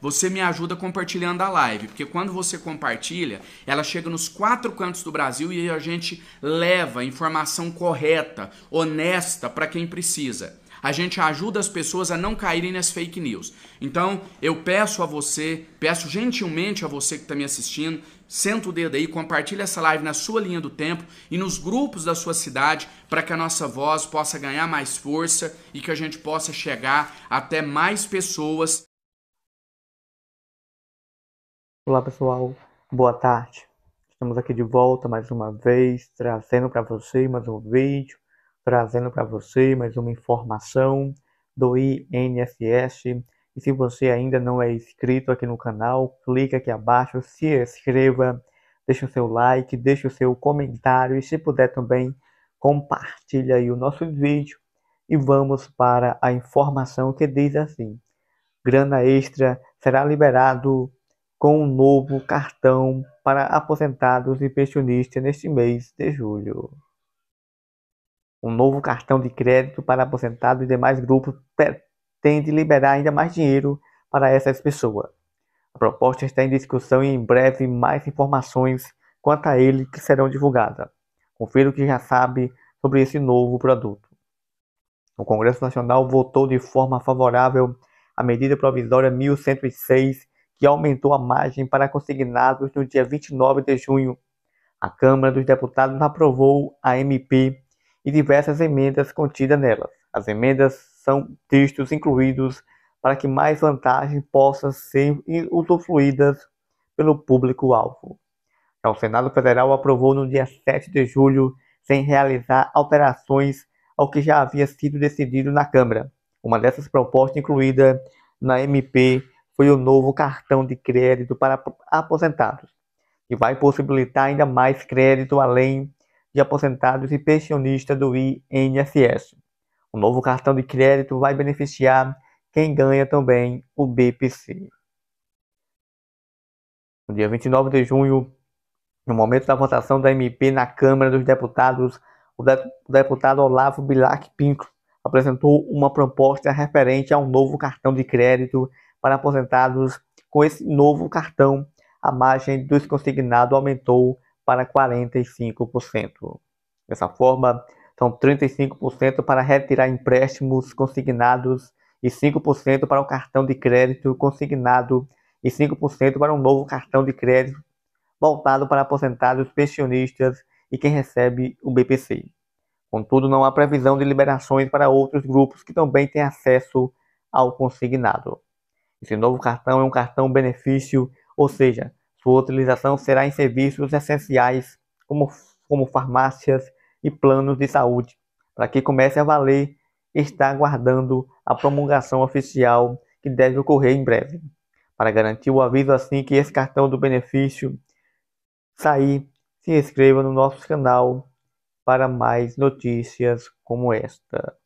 você me ajuda compartilhando a live, porque quando você compartilha, ela chega nos quatro cantos do Brasil e a gente leva informação correta, honesta para quem precisa. A gente ajuda as pessoas a não caírem nas fake news. Então, eu peço a você, peço gentilmente a você que está me assistindo, senta o dedo aí, compartilha essa live na sua linha do tempo e nos grupos da sua cidade para que a nossa voz possa ganhar mais força e que a gente possa chegar até mais pessoas. Olá pessoal, boa tarde. Estamos aqui de volta mais uma vez, trazendo para você mais um vídeo, trazendo para você mais uma informação do INSS e se você ainda não é inscrito aqui no canal, clique aqui abaixo, se inscreva, deixe o seu like, deixe o seu comentário e se puder também compartilhe aí o nosso vídeo. E vamos para a informação que diz assim: grana extra será liberado com um novo cartão para aposentados e pensionistas neste mês de julho. Um novo cartão de crédito para aposentados e demais grupos tende liberar ainda mais dinheiro para essas pessoas. A proposta está em discussão e em breve mais informações quanto a ele que serão divulgadas. Confira o que já sabe sobre esse novo produto. O Congresso Nacional votou de forma favorável a medida provisória 1106, que aumentou a margem para consignados no dia 29 de junho. A Câmara dos Deputados aprovou a MP e diversas emendas contidas nela. As emendas são textos incluídos para que mais vantagens possam ser usufruídas pelo público-alvo. O Senado Federal aprovou no dia 7 de julho, sem realizar alterações ao que já havia sido decidido na Câmara. Uma dessas propostas incluída na MP foi o novo cartão de crédito para aposentados, que vai possibilitar ainda mais crédito além de aposentados e pensionistas do INSS. O novo cartão de crédito vai beneficiar quem ganha também o BPC. No dia 29 de junho, no momento da votação da MP na Câmara dos Deputados, o, deputado Olavo Bilac Pinto apresentou uma proposta referente a um novo cartão de crédito para aposentados. Com esse novo cartão, a margem dos consignados aumentou para 45%. Dessa forma, são 35% para retirar empréstimos consignados e 5% para o cartão de crédito consignado e 5% para um novo cartão de crédito voltado para aposentados, pensionistas e quem recebe o BPC. Contudo, não há previsão de liberações para outros grupos que também têm acesso ao consignado. Esse novo cartão é um cartão benefício, ou seja, sua utilização será em serviços essenciais como, como farmácias, e planos de saúde. Para que comece a valer, está aguardando a promulgação oficial que deve ocorrer em breve. Para garantir o aviso assim que esse cartão do benefício sair, se inscreva no nosso canal para mais notícias como esta.